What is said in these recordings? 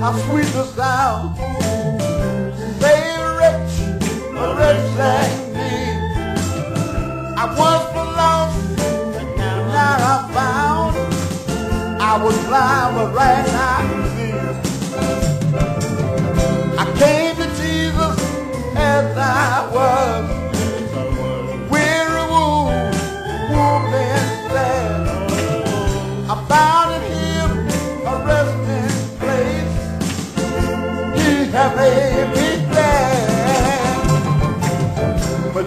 how sweet the sound. Say, wretch, a wretch like me. I once lost, but now I'm found. I was blind, but right now. the baby glad. But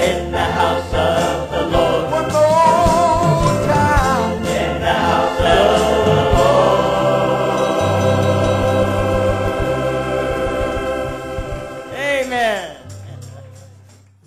in the house.